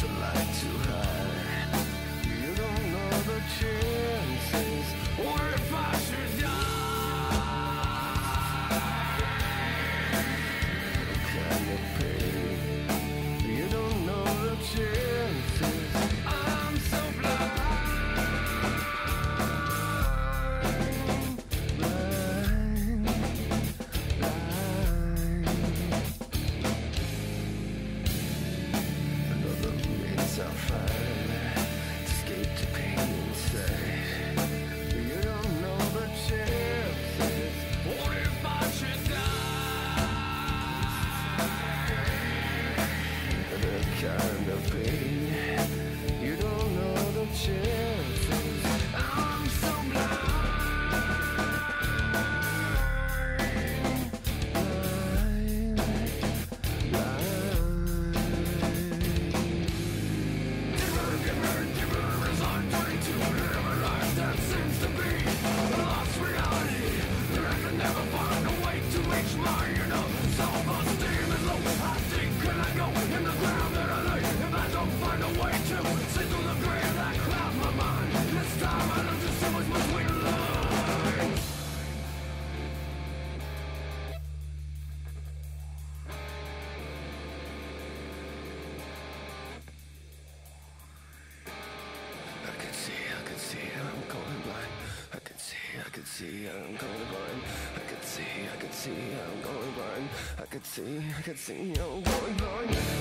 so high. to hide. myself escape the pain inside. You don't know the chances. What if I should die? See I'm going blind. I could see, I could see I'm going blind. I could see, I could see I'm going blind.